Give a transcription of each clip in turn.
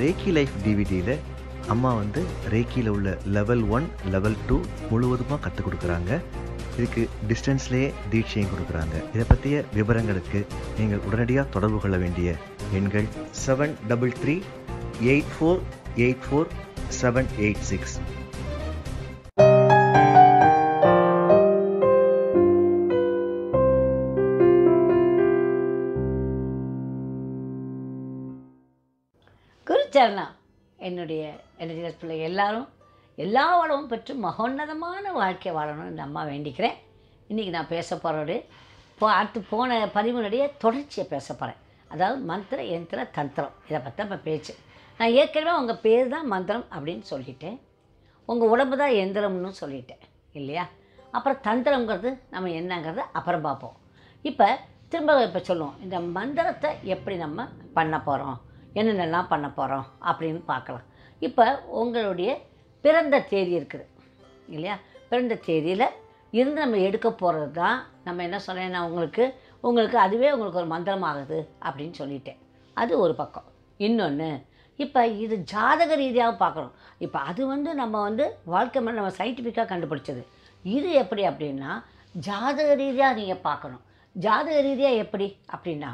ரேக்கி life டிவிடியில் அம்மா வந்து ரேக்கியில் உள்ள லெவல் ஒன் லெவல் டூ முழுவதுமாக கற்றுக் கொடுக்குறாங்க. இதுக்கு டிஸ்டன்ஸ்லேயே தீட்சையும் கொடுக்குறாங்க. இதை பற்றிய விவரங்களுக்கு நீங்கள் உடனடியாக தொடர்பு கொள்ள வேண்டிய எண்கள் seven double three eight four eight four seven eight six Gurucharanam என்னுடைய என்னுடைய பிள்ளை எல்லாரும் எல்லா வளமும் பெற்று மகோன்னதமான வாழ்க்கை வாழணும்னு இந்த அம்மா வேண்டிக்கிறேன். இன்றைக்கி நான் பேச போகிறோடு இப்போ அடுத்து போன பதிவுனுடைய தொடர்ச்சியை பேச போகிறேன் அதாவது மந்திர எந்திர தந்திரம். இதை பற்றி நம்ம பேச்சு. நான் ஏற்கனவே உங்கள் பேர் தான் மந்திரம் அப்படின்னு சொல்லிட்டேன். உங்கள் உடம்பு தான் எந்திரம்னு சொல்லிட்டேன் இல்லையா? அப்புறம் தந்திரங்கிறது நம்ம என்னங்கிறத அப்புறம் பார்ப்போம். இப்போ திரும்ப இப்போ சொல்லுவோம் இந்த மந்திரத்தை எப்படி நம்ம பண்ண போகிறோம் என்னென்னலாம் பண்ண போகிறோம் அப்படின்னு பார்க்கலாம். இப்போ உங்களுடைய பிறந்த தேதி இருக்குது இல்லையா? பிறந்த தேதியில் இருந்து நம்ம எடுக்க போகிறது தான் நம்ம என்ன சொன்னேன் நான் உங்களுக்கு உங்களுக்கு அதுவே உங்களுக்கு ஒரு மந்திரம் ஆகுது அப்படின்னு சொல்லிட்டேன். அது ஒரு பக்கம். இன்னொன்று இப்போ இது ஜாதக ரீதியாக பார்க்குறோம் இப்போ அது வந்து நம்ம வந்து வாழ்க்கை மேலே நம்ம சயின்டிஃபிக்காக கண்டுபிடிச்சது. இது எப்படி அப்படின்னா ஜாதக ரீதியாக நீங்கள் பார்க்கணும். ஜாதக ரீதியாக எப்படி அப்படின்னா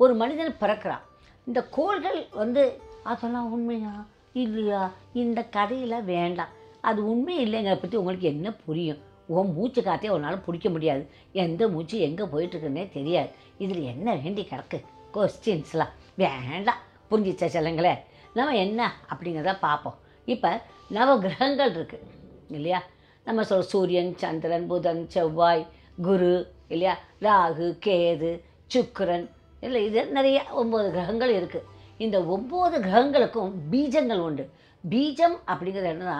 ஒரு மனிதன் பிறக்கிறான். இந்த கோள்கள் வந்து அதெல்லாம் உண்மையா? இல்லையா? இந்த கதையில் வேண்டாம். அது உண்மை இல்லைங்கிற பற்றி உங்களுக்கு என்ன புரியும்? உன் மூச்சு காற்றே உன்னால் பிடிக்க முடியாது. எந்த மூச்சு எங்கே போயிட்டுருக்குன்னே தெரியாது. இதில் என்ன வேண்டி கிடக்கு? கொஸ்டின்ஸ்லாம் வேண்டாம். புரிஞ்சிச்சா சொல்லுங்களே? நம்ம என்ன அப்படிங்கிறத பார்ப்போம். இப்போ நவ கிரகங்கள் இருக்குது இல்லையா? நம்ம சொல் சூரியன் சந்திரன் புதன் செவ்வாய் குரு இல்லையா? ராகு கேது சுக்கரன் இல்லை இது நிறைய ஒம்பது கிரகங்கள் இருக்குது இந்த ஒம்பது கிரகங்களுக்கும் பீஜங்கள் உண்டு. பீஜம் அப்படிங்கிறது என்னன்னா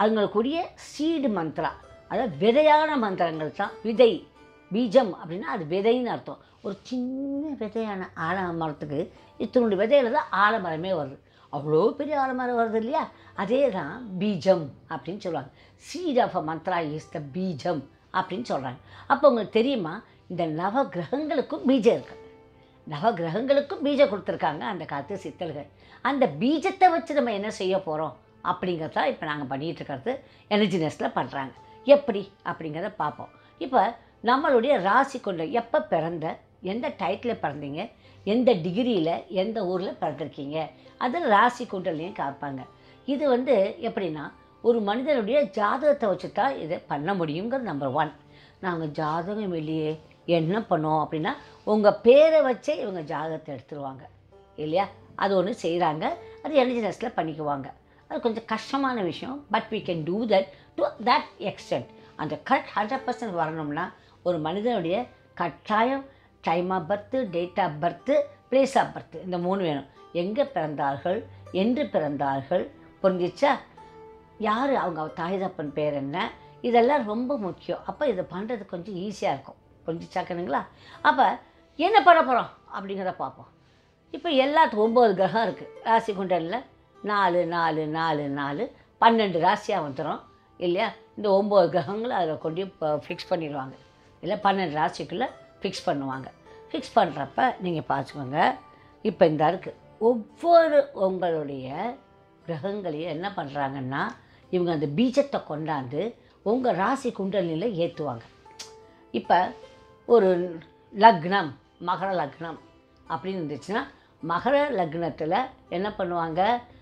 அதுங்களுக்குரிய சீடு மந்த்ரா அதாவது விதையான மந்திரங்கள் தான். விதை பீஜம் அப்படின்னா அது விதைன்னு அர்த்தம். ஒரு சின்ன விதையான ஆலமரத்துக்கு இத்தனை விதையில தான் ஆலமரமே வருது. அவ்வளோ பெரிய ஆலமரம் வருது இல்லையா? அதே தான் பீஜம் அப்படின்னு சொல்லுவாங்க. Seed of a mantra is the beejam அப்படின்னு சொல்கிறாங்க அப்போ உங்களுக்கு தெரியுமா? இந்த நவ கிரகங்களுக்கும் பீஜம் இருக்குது நவகிரகங்களுக்கும் பீஜம் கொடுத்துருக்காங்க அந்த காலத்து சித்தல்கள் அந்த பீஜத்தை வச்சு நம்ம என்ன செய்ய போகிறோம் அப்படிங்கிறத இப்போ நாங்கள் பண்ணிகிட்டு இருக்கிறது எனர்ஜினஸில் பண்ணுறாங்க எப்படி? அப்படிங்கிறத பார்ப்போம். இப்போ நம்மளுடைய ராசி கொண்ட எப்போ பிறந்த எந்த டைட்டில் பிறந்தீங்க எந்த டிகிரியில் எந்த ஊரில் பிறந்திருக்கீங்க அது ராசி குண்டலையும் காப்பாங்க இது வந்து எப்படின்னா ஒரு மனிதனுடைய ஜாதகத்தை வச்சு தான் இதை பண்ண முடியுங்கிறது நம்பர் ஒன் நாங்கள் ஜாதகம் இல்லையே என்ன பண்ணோம் அப்படின்னா உங்கள் பேரை வச்சே இவங்க ஜாதகத்தை எடுத்துருவாங்க. இல்லையா? அது ஒன்று செய்கிறாங்க அது எனர்ஜினஸில் பண்ணிக்குவாங்க. அது கொஞ்சம் கஷ்டமான விஷயம். But we can do that to that extent அந்த கரெக்ட் ஹண்ட்ரட் பர்சன்ட் வரணும்னா ஒரு மனிதனுடைய கட்டாயம் time of birth date of birth place of birth இந்த மூணு வேணும். எங்கே பிறந்தார்கள்? என்று பிறந்தார்கள்? புரிஞ்சிச்சா? யார் அவங்க தாய் தப்பன் பேர் என்ன? இதெல்லாம் ரொம்ப முக்கியம். அப்போ இதை பண்ணுறது கொஞ்சம் ஈஸியாக இருக்கும். புரிஞ்சிச்சாக்கணுங்களா அப்போ என்ன பண்ண போகிறோம் அப்படிங்கிறத பார்ப்போம். இப்போ எல்லாத்துக்கும் ஒம்பது கிரகம் இருக்குது ராசி குண்டலில் நாலு நாலு நாலு நாலு பன்னெண்டு ராசியாக வந்துடும் இல்லையா? இந்த ஒம்பது கிரகங்களை அதில் கொண்டு இப்போ ஃபிக்ஸ் பண்ணிடுவாங்க. இல்லை பன்னெண்டு ராசிக்குள்ளே ஃபிக்ஸ் பண்ணுவாங்க. ஃபிக்ஸ் பண்ணுறப்ப நீங்கள் பார்த்துக்கோங்க. இப்போ இந்த இருக்குது ஒவ்வொரு உங்களுடைய கிரகங்களையும் என்ன பண்ணுறாங்கன்னா இவங்க அந்த பீஜத்தை கொண்டாந்து உங்கள் ராசி குண்டலில் ஏற்றுவாங்க இப்போ ஒரு லக்னம் மகர லக்னம் அப்படின்னு இருந்துச்சுன்னா மகர லக்னத்தில் என்ன பண்ணுவாங்க?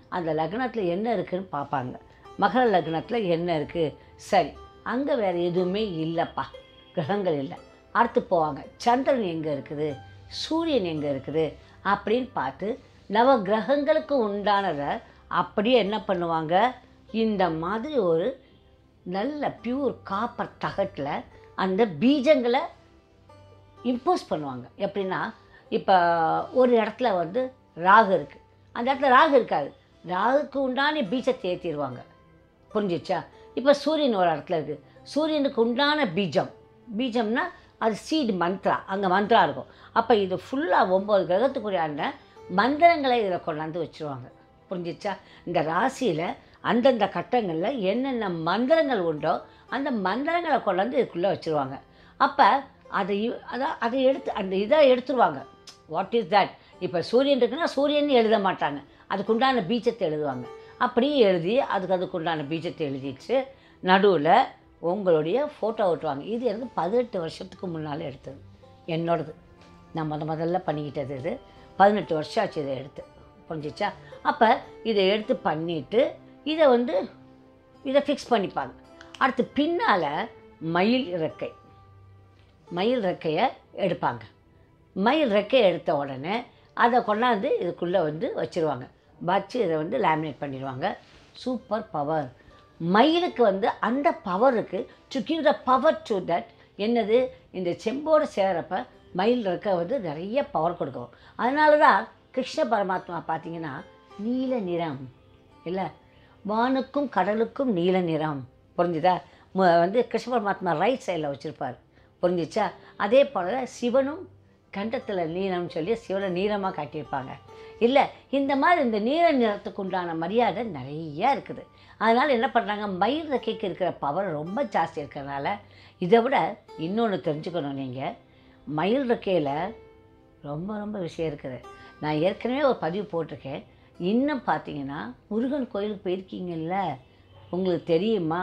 அந்த லக்னத்தில் என்ன இருக்குதுன்னு பார்ப்பாங்க. மகர லக்னத்தில் என்ன இருக்குது சரி அங்கே வேறு எதுவுமே இல்லைப்பா. கிரகங்கள் இல்லை. அடுத்து போவாங்க. சந்திரன் எங்கே இருக்குது? சூரியன் எங்கே இருக்குது? அப்படின்னு பார்த்து நவ கிரகங்களுக்கு உண்டானதை அப்படியே என்ன பண்ணுவாங்க? இந்த மாதிரி ஒரு நல்ல பியூர் காப்பர் தகட்டில் அந்த பீஜங்களை இம்போஸ் பண்ணுவாங்க. எப்படின்னா இப்போ ஒரு இடத்துல வந்து ராகு இருக்குது அந்த இடத்துல ராகு இருக்காது. ராகுக்கு உண்டான பீஜத்தை ஏற்றிடுவாங்க புரிஞ்சிச்சா? இப்போ சூரியன் ஒரு இடத்துல இருக்குது சூரியனுக்கு உண்டான பீஜம். பீஜம்னா அது சீடு மந்த்ரா அங்கே மந்த்ரா இருக்கும். அப்போ இது ஃபுல்லாக ஒம்பது கிரகத்துக்குரியான மந்திரங்களை இதில் கொண்டாந்து வச்சுருவாங்க. புரிஞ்சிச்சா? இந்த ராசியில் அந்தந்த கட்டங்களில் என்னென்ன மந்திரங்கள் உண்டோ அந்த மந்திரங்களை கொண்டாந்து இதுக்குள்ளே வச்சுருவாங்க. அப்போ அதை அதான் அதை எடுத்து அந்த இதை எடுத்துருவாங்க. வாட் இஸ் தட் இப்போ சூரியன் இருக்குன்னா சூரியன் எழுத மாட்டாங்க. அதுக்குண்டான பீஜத்தை எழுதுவாங்க. அப்படியே எழுதி அதுக்கு அதுக்குண்டான பீஜத்தை எழுதிட்டு நடுவில் உங்களுடைய ஃபோட்டோ ஓட்டுவாங்க இது எனக்கு பதினெட்டு வருஷத்துக்கு முன்னால் எடுத்தது. என்னோடது. நான் முத முதல்ல பண்ணிக்கிட்டது இது. பதினெட்டு வருஷம் ஆச்சு இதை எடுத்து. புரிஞ்சிச்சா? அப்போ இதை எடுத்து பண்ணிவிட்டு இதை வந்து இதை ஃபிக்ஸ் பண்ணிப்பாங்க. அடுத்து பின்னால் மயில் இறக்கை. மயில் ரெக்கையை எடுப்பாங்க. மயில் ரெக்கையை எடுத்த உடனே அதை கொண்டாந்து இதுக்குள்ளே வந்து வச்சுருவாங்க. வச்சு இதை வந்து லேமினேட் பண்ணிடுவாங்க. Super power. மயிலுக்கு வந்து அந்த பவருக்கு to give the power to that என்னது? இந்த செம்போடு சேரப்ப மயில் ரெக்கை வந்து நிறைய பவர் கொடுக்கும். அதனால தான் கிருஷ்ண பரமாத்மா பார்த்தீங்கன்னா நீல நிறம். இல்லை? வானுக்கும் கடலுக்கும் நீல நிறம். புரிஞ்சுதா? வந்து கிருஷ்ண பரமாத்மா ரைட் சைடில் வச்சுருப்பார். புரிஞ்சிச்சா? அதே போல் சிவனும் கண்டத்தில் நீளம்னு சொல்லி சிவனை நீளமாக காட்டியிருப்பாங்க. இல்லை இந்த மாதிரி இந்த நீல நிறத்துக்கு உண்டான மரியாதை நிறையா இருக்குது. அதனால் என்ன பண்ணுறாங்க மயில் ரெக்கைக்கு இருக்கிற பவர் ரொம்ப ஜாஸ்தி இருக்கிறதுனால இதை விட இன்னொன்று தெரிஞ்சுக்கணும் நீங்கள் மயில் ரெக்கையில் ரொம்ப ரொம்ப விஷயம் இருக்குது. நான் ஏற்கனவே ஒரு பதிவு போட்டிருக்கேன். இன்னும் பார்த்தீங்கன்னா முருகன் கோயிலுக்கு போயிருக்கீங்கல்ல? உங்களுக்கு தெரியுமா?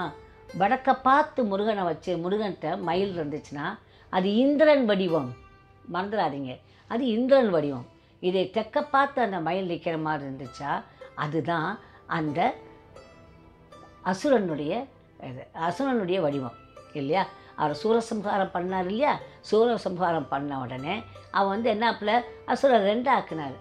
வடக்க பார்த்து முருகனை வச்சு முருகன்கிட்ட மயில் இருந்துச்சுன்னா அது இந்திரன் வடிவம். மறந்துடாதீங்க. அது இந்திரன் வடிவம். இதை தெக்க பார்த்து அந்த மயில் நிற்கிற மாதிரி இருந்துச்சா அதுதான் அந்த அசுரனுடைய இது அசுரனுடைய வடிவம். இல்லையா? அவர் சூரசம்ஹாரம் பண்ணார் இல்லையா? சூரசம்ஹாரம் பண்ண உடனே அவன் வந்து என்ன ஆப்பில் அசுரன் ரெண்டு ஆக்குனார்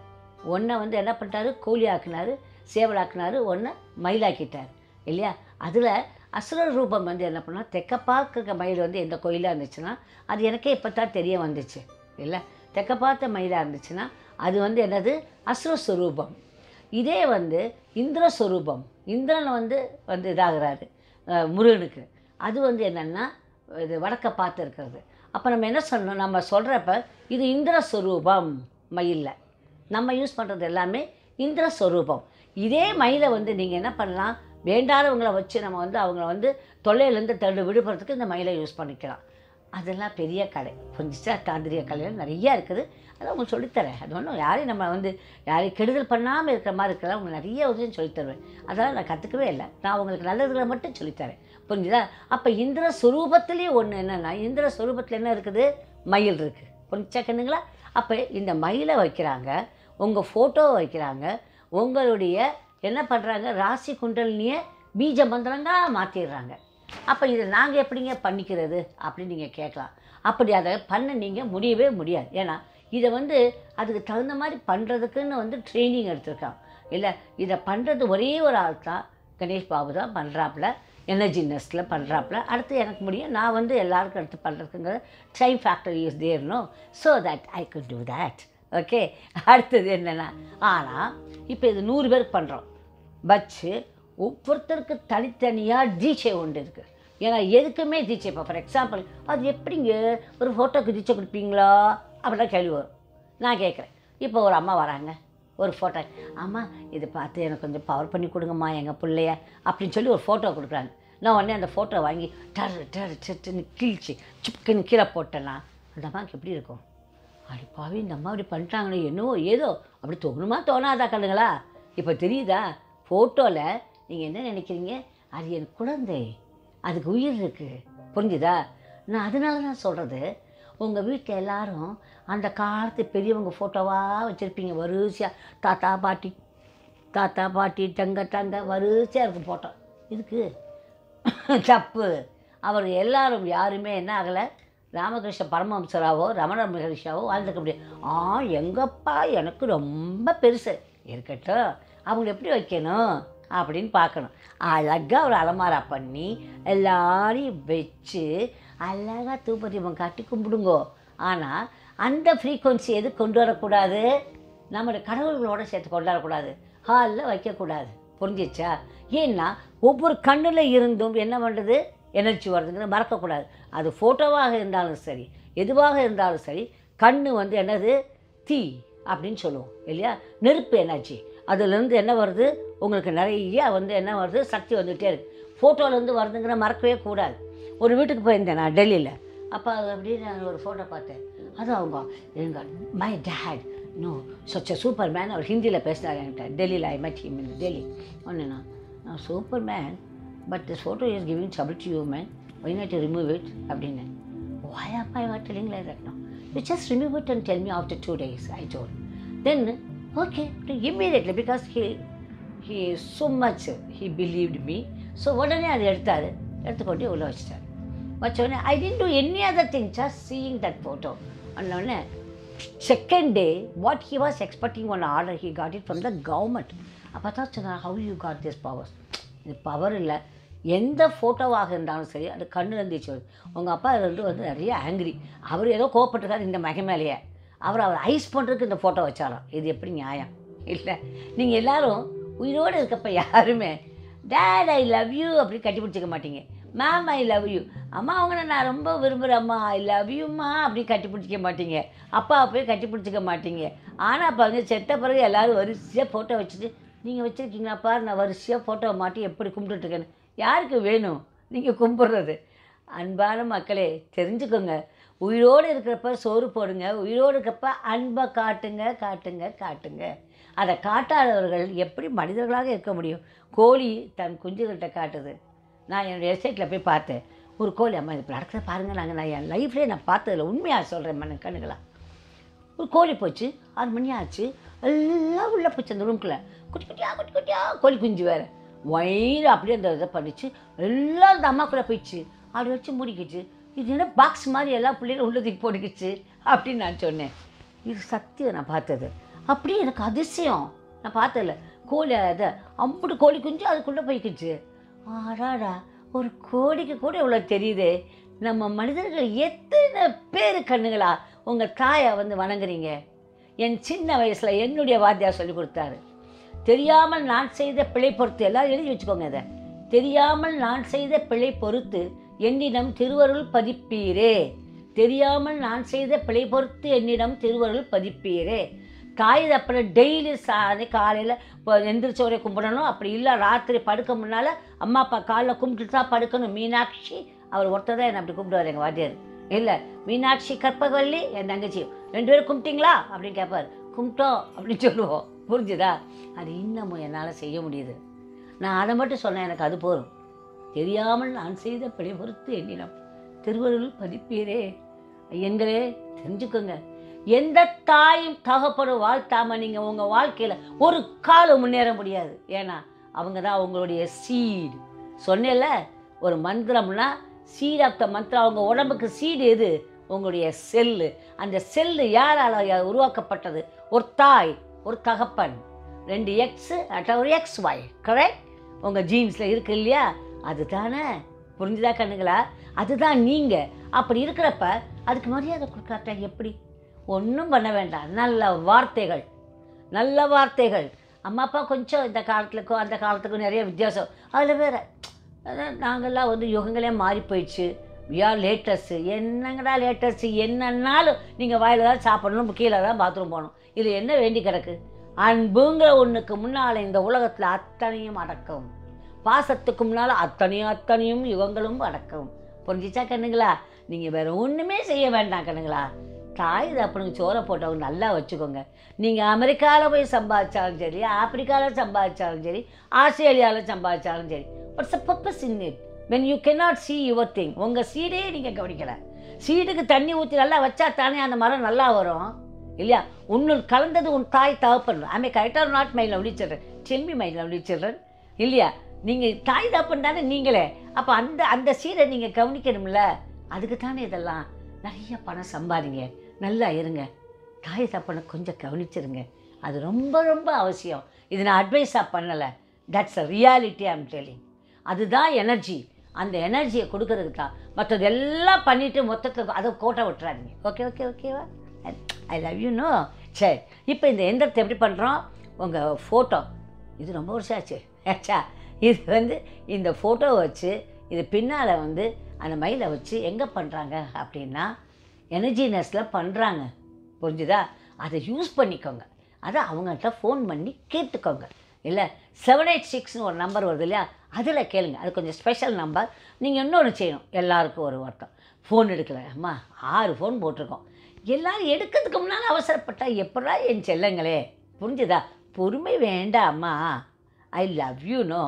ஒன்றை வந்து என்ன பண்ணிட்டாரு? கோழி ஆக்குனாரு சேவலாக்குனாரு ஒன்றை மயிலாக்கிட்டார். இல்லையா? அதில் அசுர ரூபம் வந்து என்ன பண்ணால் தெக்க மயில் வந்து எந்த கோயிலாக இருந்துச்சுன்னா அது எனக்கே இப்போ தான் தெரிய வந்துச்சு. இல்லை? தெக்க பார்த்த மயிலாக இருந்துச்சுன்னா அது வந்து என்னது? அசுரஸ்வரூபம். இதே வந்து இந்திரஸ்வரூபம். இந்திரன் வந்து வந்து இதாகிறாரு முருகனுக்கு. அது வந்து என்னென்னா இது வடக்க பார்த்து இருக்கிறது. அப்போ நம்ம என்ன சொல்லணும்? நம்ம சொல்கிறப்ப இது இந்திரஸ்வரூபம் மயிலில். நம்ம யூஸ் பண்ணுறது எல்லாமே இந்திரஸ்வரூபம். இதே மயிலை வந்து நீங்கள் என்ன பண்ணலாம்? வேண்டாதவங்களை வச்சு நம்ம வந்து அவங்கள வந்து தொல்லையிலேருந்து தடு விடுபடுறதுக்கு இந்த மயிலை யூஸ் பண்ணிக்கலாம். அதெல்லாம் பெரிய கலை புரிஞ்சிச்சா? தாந்திரிய கலைகள் நிறையா இருக்குது. அதை உங்களுக்கு சொல்லித்தரேன். அது ஒன்றும் யாரையும் நம்ம வந்து யாரையும் கெடுதல் பண்ணாமல் இருக்கிற மாதிரி இருக்கிறதா? உங்களுக்கு நிறைய விஷயம் சொல்லித்தருவேன். அதெல்லாம் நான் கற்றுக்கவே இல்லை. நான் உங்களுக்கு நல்லதுகளை மட்டும் சொல்லித்தரேன். புரிஞ்சுதா? அப்போ இந்திர சுரூபத்துலேயும் ஒன்று என்னென்னா இந்திர சுரூபத்தில் என்ன இருக்குது? மயில் இருக்குது கொஞ்சம் கண்ணுங்களா? அப்போ இந்த மயிலை வைக்கிறாங்க. உங்கள் ஃபோட்டோவை வைக்கிறாங்க. உங்களுடைய என்ன பண்ணுறாங்க ராசி குண்டலினியை பீஜ மந்திரங்க மாற்றிடுறாங்க அப்போ இதை நாங்கள் எப்படிங்க பண்ணிக்கிறது? அப்படின்னு நீங்கள் கேட்கலாம். அப்படி அதை பண்ண நீங்கள் முடியவே முடியாது. ஏன்னா இதை வந்து அதுக்கு தகுந்த மாதிரி பண்ணுறதுக்குன்னு வந்து ட்ரைனிங் எடுத்திருக்கான். இல்லை இதை பண்ணுறது ஒரே ஒரு ஆள் தான். கணேஷ் பாபு தான் பண்ணுறாப்புல எனர்ஜி நெஸ்ட்டில் பண்ணுறாப்புல அடுத்து எனக்கு முடியும். நான் வந்து எல்லாருக்கும் எடுத்து பண்ணுறதுக்குங்கிற time factor use தேரணும் so that I could do that okay அடுத்தது என்னென்னா ஆனால் இப்போ இது நூறு பேருக்கு பண்ணுறோம் வச்சு ஒவ்வொருத்தருக்கு தனித்தனியாக தீட்சை உண்டு இருக்குது ஏன்னா எதுக்குமே தீட்சை இப்போ ஃபார் எக்ஸாம்பிள் அது எப்படிங்க? ஒரு ஃபோட்டோக்கு தீட்சை கொடுப்பீங்களா? அப்படிலாம் கேள்வி வரும். நான் கேட்குறேன். இப்போ ஒரு அம்மா வராங்க. ஒரு ஃபோட்டோ அம்மா இதை பார்த்து எனக்கு கொஞ்சம் பவர் பண்ணி கொடுங்கம்மா எங்கள் பிள்ளைய அப்படின்னு சொல்லி ஒரு ஃபோட்டோ கொடுக்குறாங்க. நான் உடனே அந்த ஃபோட்டோ வாங்கி டர் டர் டர்னு கிழிச்சு சுப்புக்குன்னு கீழே போட்டேன்னா அந்த அம்மாவுக்கு எப்படி இருக்கும்? அடிப்பாவே இந்த அம்மா அப்படி பண்ணிட்டாங்களே என்னவோ ஏதோ. அப்படி தோணுமா தோணாதா கண்ணுங்களா? இப்போ தெரியுதா? ஃபோட்டோவில் நீங்கள் என்ன நினைக்கிறீங்க? அது என் குழந்தை. அதுக்கு உயிர் இருக்குது புரிஞ்சுதா? நான் அதனால தான் சொல்கிறது உங்கள் வீட்டில் எல்லாரும் அந்த காலத்து பெரியவங்க ஃபோட்டோவாக வச்சுருப்பீங்க. வரிசையாக தாத்தா பாட்டி தாத்தா பாட்டி தங்க தங்க வரிசையாக இருக்கும் ஃபோட்டோ இதுக்கு தப்பு. அவர் எல்லாரும் யாருமே என்ன ஆகலை? ராமகிருஷ்ண பரமஹம்சராவோ ரமண மகரிஷாவோ வாழ்ந்துக்க முடியாது. ஆ எங்கப்பா எனக்கு ரொம்ப பெருசு. இருக்கட்டும். அவங்க எப்படி வைக்கணும்? அப்படின்னு பார்க்கணும். அழகாக ஒரு அலமாரா பண்ணி எல்லாரையும் வச்சு அழகாக தூப்பதீபம் காட்டி கும்பிடுங்கோ. ஆனால் அந்த ஃப்ரீக்குவன்சி எது கொண்டு வரக்கூடாது? நம்மளுடைய கடவுள்களோட சேர்த்து கொண்டு வரக்கூடாது. ஹாலில் வைக்கக்கூடாது. புரிஞ்சிச்சா? ஏன்னா ஒவ்வொரு கண்ணில் இருந்தும் என்ன பண்ணுறது எனர்ஜி வருதுங்கிறது மறக்கக்கூடாது. அது ஃபோட்டோவாக இருந்தாலும் சரி எதுவாக இருந்தாலும் சரி கண் வந்து என்னது? தீ அப்படின்னு சொல்லுவோம் இல்லையா? நெருப்பு எனர்ஜி அதுலேருந்து என்ன வருது? உங்களுக்கு நிறைய வந்து என்ன வருது? சக்தி வந்துகிட்டே இருக்குது ஃபோட்டோலேருந்து வருதுங்கிற மறக்கவே கூடாது. ஒரு வீட்டுக்கு போயிருந்தேன் நான் டெல்லியில். அப்போ அது நான் ஒரு ஃபோட்டோ பார்த்தேன். அது அவங்க எங்க மை டேட் நோ சொச்ச சூப்பர் மேன் அவர் ஹிந்தியில் பேசினார் என்கிட்ட. டெல்லியில் ஐ மெட் ஹிம் இன் டெல்லி ஒன்றுண்ணா நான் superman but this photo is giving trouble to you man why not remove it அப்படின்னு. Why அப்பா I not telling like that now? You just remove it after two days I told then okay, immediately because he he is so much, he believed me. So உடனே அதை எடுத்தார். எடுத்துக்கொண்டு உள்ள வச்சிட்டார். வச்சோடனே I didn't do any other thing or seeing that photo அண்ணோடனே second day what he was expecting one order he got it from the government அப்போ தான் சொன்னார் how you got this powers இது பவர் இல்லை. எந்த ஃபோட்டோவாக இருந்தாலும் சரி அது கண்ணு இருந்துச்சு உங்கள் அப்பா ரெண்டு வந்து நிறைய ஆங்கிரி அவர் ஏதோ கோவப்பட்டிருக்காரு இந்த மகை மேலேயே. அவர் அவர் ஐஸ் பண்ணுறதுக்கு இந்த ஃபோட்டோ வச்சாராம். இது எப்படி நியாயம்? இல்லை நீங்கள் எல்லோரும் உயிரோடு இருக்கப்ப யாருமே டேட் ஐ லவ் யூ அப்படி கட்டி பிடிச்சிக்க மாட்டீங்க. மேம் ஐ லவ் யூ அம்மா அவங்கள நான் ரொம்ப விரும்புகிறேன் அம்மா. ஐ லவ் யூம்மா அப்படி கட்டி பிடிச்சிக்க மாட்டீங்க. அப்பா போய் கட்டி பிடிச்சிக்க மாட்டீங்க. ஆனால் பாருங்க செத்த பிறகு எல்லோரும் வரிசையாக ஃபோட்டோ வச்சுட்டு நீங்கள் வச்சுருக்கீங்களா பாரு நான் வரிசையாக ஃபோட்டோவை மாட்டி எப்படி கும்பிட்டுட்ருக்கேன்னு யாருக்கு வேணும்? நீங்கள் கும்பிட்றது. அன்பான மக்களே தெரிஞ்சுக்கோங்க. உயிரோடு இருக்கிறப்ப சோறு போடுங்க உயிரோடு இருக்கிறப்ப அன்பை காட்டுங்க காட்டுங்க காட்டுங்க. அதை காட்டாதவர்கள் எப்படி மனிதர்களாக இருக்க முடியும்? கோழி தன் குஞ்சுகள்கிட்ட காட்டுது. நான் என்னுடைய எஸ்டேட்டில் போய் பார்த்தேன். ஒரு கோழி அம்மா இது நடக்கிறத பாருங்கள் நாங்கள் நான் என் லைஃப்லேயே நான் பார்த்ததில்ல. உண்மையாக சொல்கிறேன் மன கண்ணுகளா. ஒரு கோழி போச்சு ஆறு மணி ஆச்சு எல்லாம் உள்ளே போச்சு அந்த ரூம்குள்ளே குட்டி குட்டியாக குட்டி குட்டியாக கோழி குஞ்சு வேறு. வயிறு அப்படியே அந்த இதை பண்ணிச்சு. எல்லாம் அந்த அம்மாக்குள்ளே போயிடுச்சு. அப்படி வச்சு மூடிக்கிச்சு. இது என்ன பாக்ஸ் மாதிரி எல்லா பிள்ளைகளும் உள்ளதுக்கு போட்டுக்கிச்சு அப்படின்னு நான் சொன்னேன். இது சத்தியம் நான் பார்த்தது. அப்படியே எனக்கு அதிசயம். நான் பார்த்ததில்ல. கோழி அதை அம்புட்டு கோழி குஞ்சு அதுக்குள்ளே போய்க்கிச்சு. ஆடாடா ஒரு கோழிக்கு கூட இவ்வளோ தெரியுதே. நம்ம மனிதர்கள் எத்தனை பேர் கண்ணுங்களா உங்கள் தாயை வந்து வணங்குறீங்க? என் சின்ன வயசில் என்னுடைய வாத்தியார் சொல்லி கொடுத்தாரு. தெரியாமல் நான் செய்த பிழை பொறுத்து எல்லாம் எழுதி வச்சுக்கோங்க இதை. தெரியாமல் நான் செய்த பிழை பொறுத்து என்னிடம் திருவருள் பதிப்பீரே. தெரியாமல் நான் செய்த பிழை பொறுத்து என்னிடம் திருவருள் பதிப்பீரே. காயது அப்புறம் டெய்லி சாணி காலையில் இப்போ எந்திரிச்சோரை கும்பிடணும். அப்படி இல்லை ராத்திரி படுக்க முன்னால் அம்மா அப்பா காலைல கும்பிட்டுட்டு தான் படுக்கணும். மீனாட்சி அவர் ஒருத்தர் தான் என்னை அப்படி கும்பிடுவார் எங்கள் வாத்தியார். இல்லை மீனாட்சி கற்பகவல்லி என் தங்கச்சி ரெண்டு பேரும் கும்பிட்டீங்களா? அப்படின்னு கேட்பார் கும்பிட்டோம் அப்படின்னு சொல்லுவோம். புரிஞ்சுதா? அது இன்னமும் என்னால் செய்ய முடியுது. நான் அதை மட்டும் சொன்னேன் எனக்கு அது போதும். தெரியாமல் நான் செய்த பிழை பொறுத்து எண்ணினம். திருவருள் பதிப்பீரே. எங்களே தெரிஞ்சுக்கோங்க. எந்த தாயும் தகப்பனும் வாழ்த்தாம நீங்கள் உங்கள் வாழ்க்கையில் ஒரு காலம் முன்னேற முடியாது. ஏன்னா அவங்க தான் அவங்களுடைய சீடு சொன்னேன்ல ஒரு மந்திரம்னா சீட் ஆஃப் த மந்திரம் அவங்க உடம்புக்கு சீடு எது? உங்களுடைய செல்லு அந்த செல்லு யாரால் உருவாக்கப்பட்டது? ஒரு தாய் ஒரு தகப்பன். ரெண்டு எக்ஸு அட்ட ஒரு எக்ஸ் ஒய் கரெக்ட் உங்கள் ஜீன்ஸில் இருக்கு இல்லையா? அதுதானே? புரிஞ்சுதா கண்ணுங்களா? அதுதான் நீங்கள் அப்படி இருக்கிறப்ப அதுக்கு மரியாதை கொடுக்காட்டா எப்படி? ஒன்றும் பண்ண வேண்டாம். நல்ல வார்த்தைகள். நல்ல வார்த்தைகள். அம்மா அப்பா கொஞ்சம் இந்த காலத்துக்கும் அந்த காலத்துக்கும் நிறைய வித்தியாசம். அதில் வேற அதான் நாங்கள்லாம் வந்து யுகங்களே மாறி போயிடுச்சு. யா லேட்டஸ்ட்டு என்னங்கடா லேட்டஸ்ட்டு என்னன்னாலும் நீங்கள் வாயில் தான் சாப்பிடணும். கீழே தான் பாத்ரூம் போகணும். இது என்ன வேண்டி கிடக்கு? அன்புங்கிற ஒன்றுக்கு முன்னால் இந்த உலகத்தில் அத்தனையும் அடக்கம். பாசத்துக்கு முன்னால் அத்தனையும் அத்தனையும் யுகங்களும் அடக்கம். புரிஞ்சிச்சா கண்ணுங்களா? நீங்கள் வேறு ஒன்றுமே செய்ய வேண்டாம் கண்ணுங்களா? தாய் தப்பனுக்கு சோறை போட்டவங்க நல்லா வச்சுக்கோங்க. நீங்கள் அமெரிக்காவில் போய் சம்பாதிச்சாலும் சரி ஆப்பிரிக்காவில் சம்பாதிச்சாலும் சரி ஆஸ்திரேலியாவில் சம்பாதிச்சாலும் சரி what's a purpose in it when you cannot see your thing உங்கள் சீடே நீங்கள் கவனிக்கலை. சீடுக்கு தண்ணி ஊற்றி நல்லா வச்சா தானே அந்த மரம் நல்லா வரும்? இல்லையா? உன்னுள் கலந்தது உன் தாய் தகப்பன். மே கரெக்டாக நாட் மை லவ்லி சில்ட்ரன் செல்மி மை லவ்லி சில்ட்ரன் இல்லையா? நீங்கள் தாய் தகப்பன் தானே நீங்களே. அப்போ அந்த அந்த சீரை நீங்கள் கவனிக்கணும்ல? அதுக்கு தானே இதெல்லாம் நிறைய பணம் சம்பாதிங்க. நல்லா இருங்க. தாய் தப்பனை கொஞ்சம் கவனிச்சிருங்க. அது ரொம்ப ரொம்ப அவசியம். இது நான் அட்வைஸாக பண்ணலை. That's a reality I'm telling அதுதான் எனர்ஜி அந்த எனர்ஜியை கொடுக்கறதுக்கு தான். மற்றது எல்லாம் பண்ணிவிட்டு மொத்தத்தை அதை கோட்டை விட்டுறாதீங்க. ஓகே ஓகே ஓகேவா ஐ லவ் யூ நோ சரி இப்போ இந்த எந்திரத்தை எப்படி பண்ணுறோம் உங்கள் ஃபோட்டோ இது ரொம்ப வருஷம் ஆச்சு. ஆச்சா இது வந்து இந்த ஃபோட்டோவை வச்சு இது பின்னால் வந்து அந்த மயிலை வச்சு எங்கே பண்ணுறாங்க அப்படின்னா எனர்ஜினஸில் பண்ணுறாங்க புரிஞ்சுதா? அதை யூஸ் பண்ணிக்கோங்க. அதை அவங்கள்ட்ட ஃபோன் பண்ணி கேட்டுக்கோங்க. இல்லை செவன் எயிட் சிக்ஸ்னு ஒரு நம்பர் வருது இல்லையா? அதில் கேளுங்க. அது கொஞ்சம் ஸ்பெஷல் நம்பர் நீங்கள் இன்னொன்று செய்யணும். எல்லாருக்கும் ஒரு வருத்தம். ஃபோன் எடுக்கலை. அம்மா ஆறு ஃபோன் போட்டிருக்கோம். எல்லாரும் எடுக்கிறதுக்கு முன்னால் அவசரப்பட்டா எப்படா என் செல்லங்களே? புரிஞ்சுதா? பொறுமை வேண்டாம்மா. ஐ லவ் யூ நோ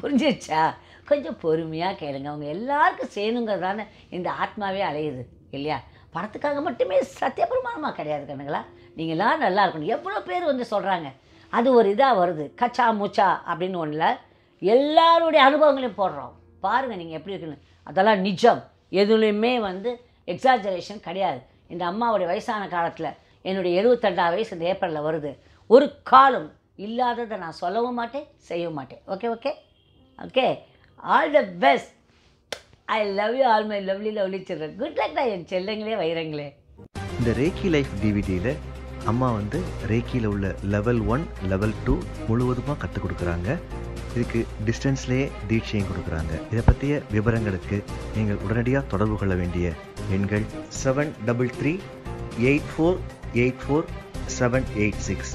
புரிஞ்சிருச்சா? கொஞ்சம் பொறுமையாக கேளுங்க. அவங்க எல்லாருக்கும் செய்யணுங்கிறதான இந்த ஆத்மாவே அலையுது இல்லையா? பணத்துக்காக மட்டுமே சத்தியபிரமாணமாக கிடையாது கண்ணுங்களா? நீங்களாம் நல்லா இருக்கணும். எவ்வளோ பேர் வந்து சொல்கிறாங்க அது ஒரு இதாக வருது. கச்சா முச்சா அப்படின்னு ஒன்றில் எல்லாருடைய அனுபவங்களையும் போடுறோம். பாருங்கள் நீங்கள் எப்படி இருக்குன்னு. அதெல்லாம் நிஜம். எதுலேயுமே வந்து எக்ஸாஜரேஷன் கிடையாது. இந்த அம்மாவுடைய வயசான காலத்தில் என்னுடைய எழுபத்தெண்டாம் வயசு இந்த ஏப்ரலில் வருது. ஒரு காலம் இல்லாததை நான் சொல்லவும் மாட்டேன் செய்யவும் மாட்டேன். Okay okay okay all the best I love you all my lovely lovely children good luck தான் என் செல்லங்களே வைரங்களே. இந்த ரேக்கி லைஃப் டிவிடியில் அம்மா வந்து ரேக்கியில் உள்ள லெவல் ஒன் லெவல் டூ முழுவதுமாக கற்றுக் கொடுக்குறாங்க. இதுக்கு டிஸ்டன்ஸ்லேயே தீட்சையும் கொடுக்குறாங்க. இதை பற்றிய விவரங்களுக்கு நீங்கள் உடனடியாக தொடர்பு கொள்ள வேண்டிய எண்கள் seven double three eight four eight four seven eight six